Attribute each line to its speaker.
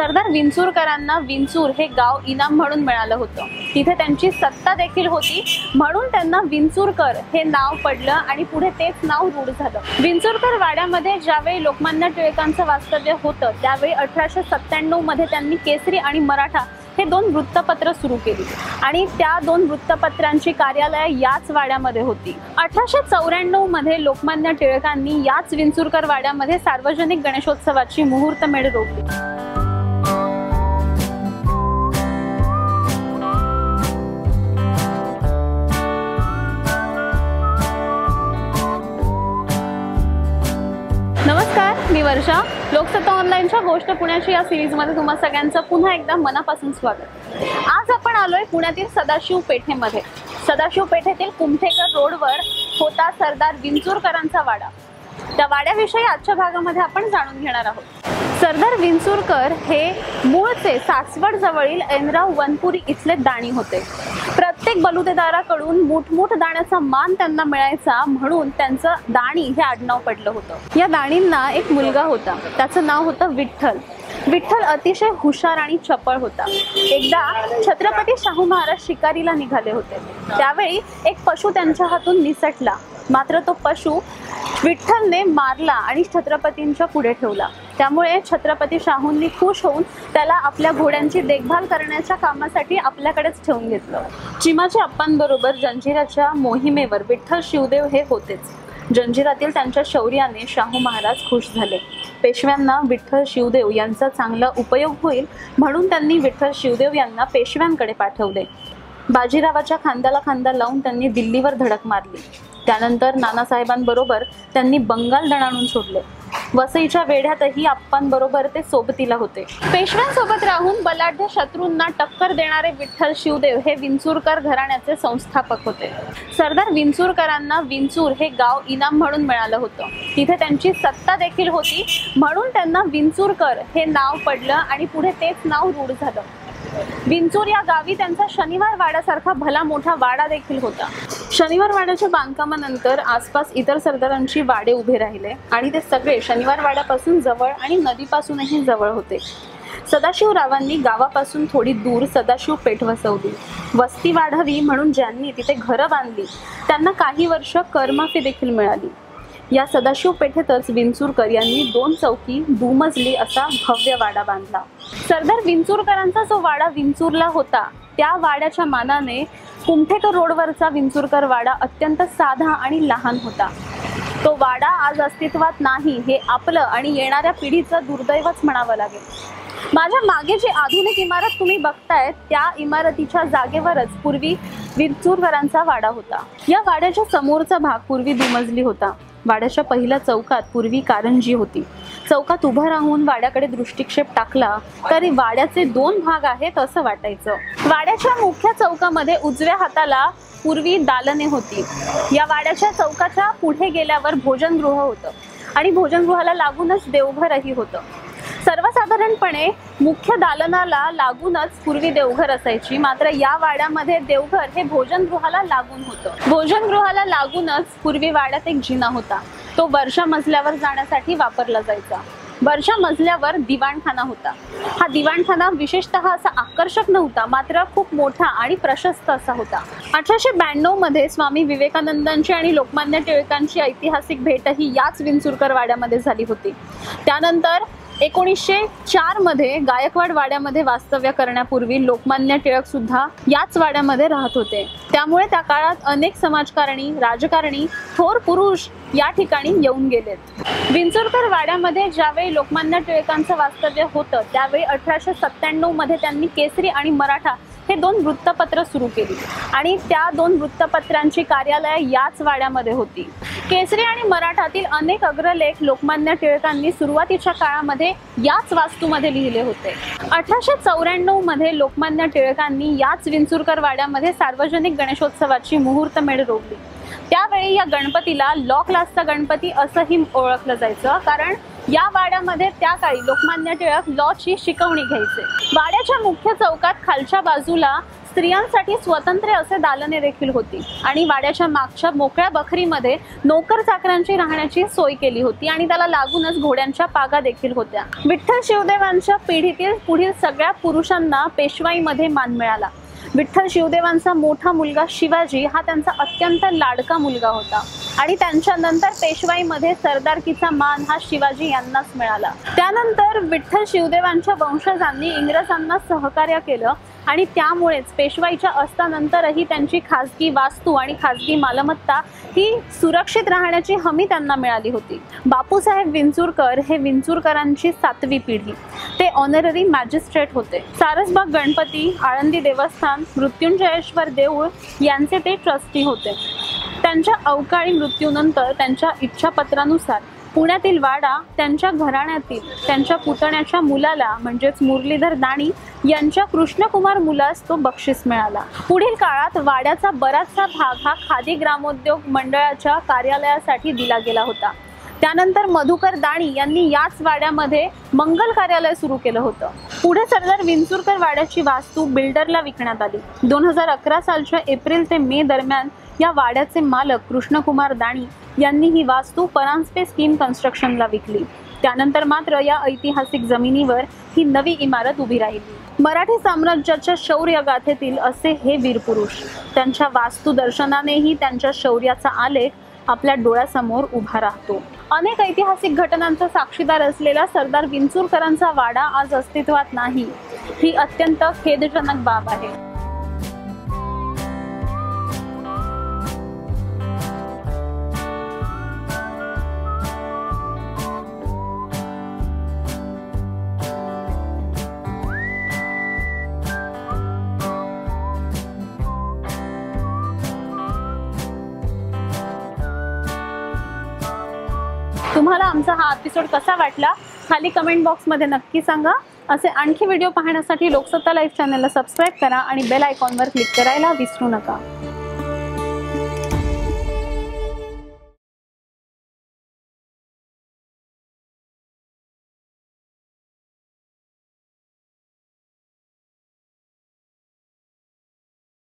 Speaker 1: सरदार विंचूरकरांना विंचूर हे गाव इनाम म्हणून मिळालं होतं. तिथे त्यांची सत्ता देखील होती. म्हणून त्यांना विंचूरकर हे नाव पडलं आणि पुढे तेच नाव रूढ झालं. विंचूरकर वाड्यामध्ये ज्यावेळी लोकमान्य टिळकांचं वास्तव्य होतं त्यावेळी अठराशे सत्त्याण्णवमध्ये त्यांनी केसरी आणि मराठा हे दोन वृत्तपत्र सुरू केली. आणि त्या दोन वृत्तपत्रांची कार्यालय याच वाड्यामध्ये होती. अठराशे चौऱ्याण्णवमध्ये लोकमान्य टिळकांनी याच विंचूरकर वाड्यामध्ये सार्वजनिक गणेशोत्सवाची मुहूर्तमेढ रोखली. नमस्कार मी वर्षा. लोकसत्ता ऑनलाईनच्या गोष्ट पुण्याची या सिरीजमध्ये तुम्हा सगळ्यांचं पुन्हा एकदा मनापासून स्वागत. आज आपण आलोय पुण्यातील सदाशिव पेठेमध्ये. सदाशिव पेठेतील कुमठेकर रोडवर होता सरदार विंचूरकरांचा वाडा. त्या वाड्याविषयी आजच्या भागामध्ये आपण जाणून घेणार आहोत. सरदार विंचूरकर हे मूळचे सासवडजवळील एनराव ऐनराव वनपुरी इथले दाणी होते. प्रत्येक बलुतेदाराकडून मुठमुठ दाण्याचा मान त्यांना मिळायचा म्हणून त्यांचं दाणी हे आडनाव पडलं होतं. या दाणींना एक मुलगा होता. त्याचं नाव होतं विठ्ठल. विठ्ठल अतिशय हुशार आणि चपळ होता. एकदा छत्रपती शाहू महाराज शिकारीला निघाले होते. त्यावेळी एक पशु त्यांच्या हातून निसटला. मात्र तो पशु विठ्ठलने मारला आणि छत्रपतींच्या पुढे ठेवला. त्यामुळे छत्रपती शाहूंनी खुश होऊन त्याला आपल्या घोड्यांची देखभाल करण्याच्या कामासाठी आपल्याकडेच ठेवून घेतलं. चिमाच्या अप्पांबरोबर जंजिराच्या मोहिमेवर विठ्ठल शिवदेव हे होतेच. जंजिरातील त्यांच्या शौर्याने शाहू महाराज खुश झाले. पेशव्यांना विठ्ठल शिवदेव यांचा चांगला उपयोग होईल म्हणून त्यांनी विठ्ठल शिवदेव यांना पेशव्यांकडे पाठवले. बाजीरावाच्या खांद्याला खांदा लावून त्यांनी दिल्लीवर धडक मारली. त्यानंतर नानासाहेबांबरोबर त्यांनी बंगाल दणाणून सोडले. वसईच्या वेढ्यातही आप्पांबरोबर ते सोबतीला होते. पेशव्यांसोबत राहून बलाढ्य शत्रूंना टक्कर देणारे विठ्ठल शिवदेव हे विंचूरकर घराण्याचे संस्थापक होते. सरदार विंचूरकरांना विंचूर हे गाव इनाम म्हणून मिळालं होतं. तिथे त्यांची सत्ता देखील होती. म्हणून त्यांना विंचूरकर हे नाव पडलं आणि पुढे तेच नाव रूढ झालं. विंचूर या गावी त्यांचा शनिवार वाड्यासारखा भला मोठा वाडा देखील होता. शनिवार वाड्याच्या बांधकामानंतर आसपास इतर सरदारांची वाडे उभे राहिले आणि ते सगळे शनिवार वाड्यापासून जवळ आणि नदीपासूनही जवळ होते. सदाशिवरावांनी गावापासून थोडी दूर सदाशिव पेठ वसवली. वस्ती वाढावी म्हणून ज्यांनी तिथे घरं बांधली त्यांना काही वर्ष करमाफी देखील मिळाली. या सदाशिव पेठेतच विंचूरकर यांनी दोन चौकी दुमजली असा भव्य वाडा बांधला. सरदार विंचूरकरांचा जो वाडा विंचूरला होता त्या वाड्याच्या मानाने कुमठेकर रोडवरचा विंचुरकर वाडा अत्यंत साधा आणि लहान होता. तो वाडा आज अस्तित्वात नाही हे आपलं आणि येणाऱ्या पिढीचं दुर्दैवच म्हणावं लागेल. माझ्या मागे जी आधुनिक इमारत तुम्ही बघताय त्या इमारतीच्या जागेवरच पूर्वी विंचूरकरांचा वाडा होता. या वाड्याच्या समोरचा भाग पूर्वी दुमजली होता. वाड्याच्या पहिल्या चौकात पूर्वी कारंजी होती. चौकात उभं राहून वाड्याकडे दृष्टिक्षेप टाकला तरी वाड्याचे दोन भाग आहेत असं वाटायचं. वाड्याच्या मुख्य चौकामध्ये उजव्या हाताला पूर्वी दालने होती. या वाड्याच्या चौकाच्या पुढे गेल्यावर भोजनगृह होतं आणि भोजनगृहाला लागूनच देवघरही होतं. सर्वसाधारणपणे मुख्य दालनाला लागूनच पूर्वी देवघर असायची. मात्र या वाड्यामध्ये देवघर हे भोजनगृहाला लागून होतं. भोजनगृहाला लागूनच पूर्वी वाड्यात एक जिना होता. तो वर्षा मजल्यावर जाण्यासाठी वापरला जायचा. वर्षा मजल्यावर दिवाणखाना होता. हा दिवाणखाना विशेषतः असा आकर्षक नव्हता मात्र खूप मोठा आणि प्रशस्त असा होता. अठराशे ब्याण्णवमध्ये स्वामी विवेकानंदांची आणि लोकमान्य टिळकांची ऐतिहासिक भेटही याच विंचुरकर वाड्यामध्ये झाली होती. त्यानंतर एकोणीसशे चारमध्ये गायकवाड वाड्यामध्ये वास्तव्य करण्यापूर्वी लोकमान्य टिळक सुद्धा याच वाड्यामध्ये राहत होते. त्यामुळे त्या काळात अनेक समाजकारणी राजकारणी थोर पुरुष या ठिकाणी येऊन गेलेत विंचूरकर वाड्यामध्ये ज्यावेळी लोकमान्य टिळकांचं वास्तव्य होतं त्यावेळी अठराशे सत्त्याण्णवमध्ये त्यांनी केसरी आणि मराठा हे दोन वृत्तपत्र सुरू केली. आणि त्या दोन वृत्तपत्रांची कार्यालय याच वाड्यामध्ये होती. केसरी आणि मराठातील अनेक अग्रलेख लोकमान्य टिळकांनी सुरुवातीच्या काळामध्ये याच वास्तूमध्ये लिहिले होते. अठराशे चौऱ्याण्णवमध्ये लोकमान्य टिळकांनी याच विंचुरकर वाड्यामध्ये सार्वजनिक गणेशोत्सवाची मुहूर्तमेढ रोवली. त्यावेळी या गणपतीला लॉ क्लासचा गणपती असंही ओळखलं जायचं कारण या वाड्यामध्ये त्या काळी लोकमान्य टिळक लॉची शिकवणी घ्यायचे. वाड्याच्या मुख्य चौकात खालच्या बाजूला स्त्रियांसाठी स्वतंत्र असे दालने देखील होती. आणि वाड्याच्या मागच्या मोकळ्या बखरीमध्ये नोकर चाकरांची राहण्याची सोय केली होती आणि त्याला लागूनच घोड्यांच्या पागा देखील होत्या. विठ्ठल शिवदेवांच्या पिढीतील पुढील सगळ्या पुरुषांना पेशवाईमध्ये मान मिळाला. विठ्ठल शिवदेवांचा मोठा मुलगा शिवाजी हा त्यांचा अत्यंत लाडका मुलगा होता. आणि त्यांच्यानंतर पेशवाईमध्ये सरदारकीचा मान हा शिवाजी यांनाच मिळाला. त्यानंतर विठ्ठल शिवदेवांच्या वंशजांनी इंग्रजांना सहकार्य केलं आणि त्यामुळेच पेशवाईच्या असतानंतरही त्यांची खासगी वास्तू आणि खासगी मालमत्ता ही सुरक्षित राहण्याची हमी त्यांना मिळाली होती. बापूसाहेब विंचूरकर हे विंचूरकरांची सातवी पिढी. ते ऑनररी मॅजिस्ट्रेट होते. सारसबाग गणपती आळंदी देवस्थान मृत्युंजयेश्वर देऊळ यांचे ते ट्रस्टी होते. त्यांच्या अवकाळी मृत्यूनंतर त्यांच्या इच्छापत्रानुसार पुण्यातील वाडा त्यांच्या घराण्यातील त्यांच्या पुतण्याच्या मुलाला म्हणजेच मुरलीधर दाणी यांच्या कृष्णकुमार मुलास तो बक्षीस मिळाला. पुढील काळात वाड्याचा बराचसा भाग हा खादी ग्रामोद्योग मंडळाच्या कार्यालयासाठी दिला गेला होता. त्यानंतर मधुकर दाणी यांनी याच वाड्यामध्ये मंगल कार्यालय सुरू केलं होतं. पुढे सरदार विंचुरकर वाड्याची वास्तू बिल्डरला विकण्यात आली. दोन हजार अकरा सालच्या एप्रिल ते मे दरम्यान या वाड्याचे मालक कृष्णकुमार दाणी यांनी ही वास्तू परांजपे स्कीम कन्स्ट्रक्शनला विकली. त्यानंतर मात्र या ऐतिहासिक जमिनीवर ही नवी इमारत उभी राहिली. मराठी साम्राज्याच्या शौर्य गाथेतील असे हे वीरपुरुष त्यांच्या वास्तुदर्शनानेही त्यांच्या शौर्याचा आलेख आपल्या डोळ्यासमोर उभा राहतो. अनेक ऐतिहासिक घटनांचा साक्षीदार असलेला सरदार विंचुरकरांचा वाडा आज अस्तित्वात नाही. ही अत्यंत खेदजनक बाब आहे. तुम्हाला आमचा हा एपिसोड कसा वाटला खाली कमेंट बॉक्समध्ये नक्की सांगा. असे आणखी व्हिडिओ पाहण्यासाठी लोकसत्ता लाईव्ह चॅनलला सबस्क्राईब करा आणि बेल आयकॉनवर क्लिक करायला विसरू नका.